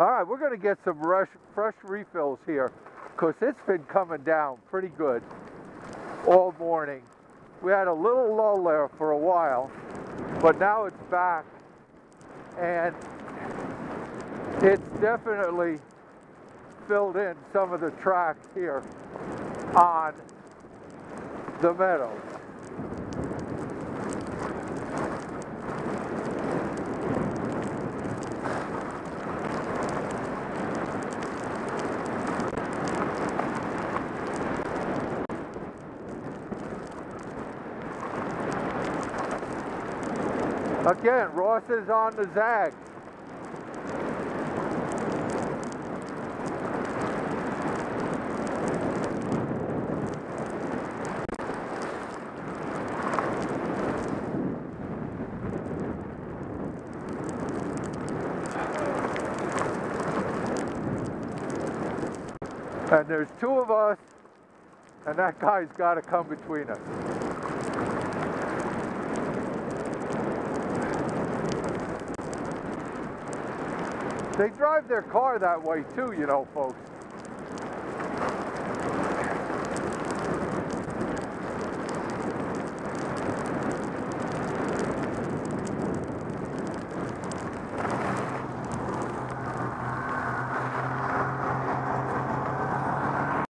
All right, we're going to get some fresh, fresh refills here because it's been coming down pretty good all morning. We had a little lull there for a while, but now it's back and it's definitely filled in some of the track here on the meadows. Again, Ross is on the zag. And there's two of us, and that guy's got to come between us. They drive their car that way too, you know, folks.